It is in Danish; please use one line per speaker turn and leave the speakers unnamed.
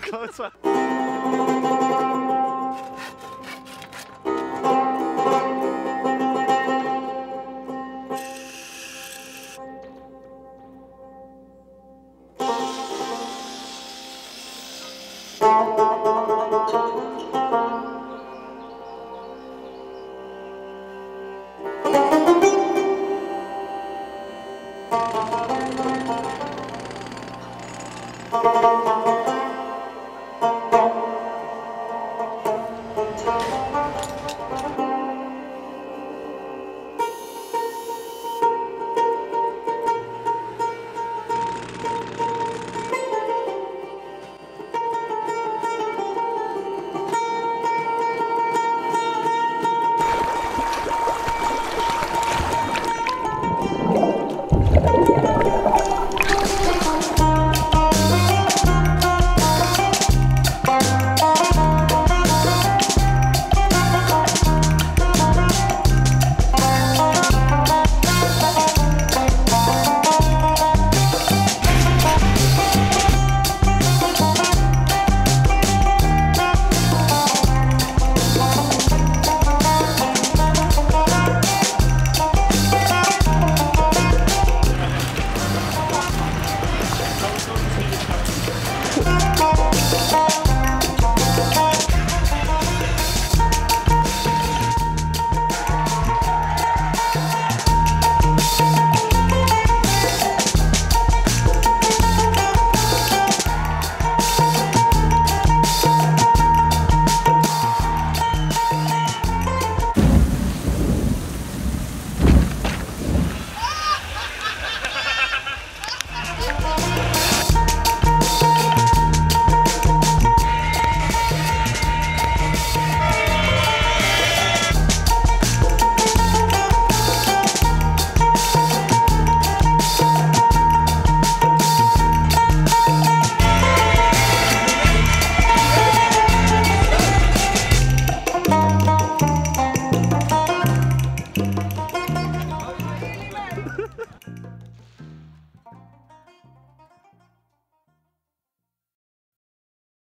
Closer.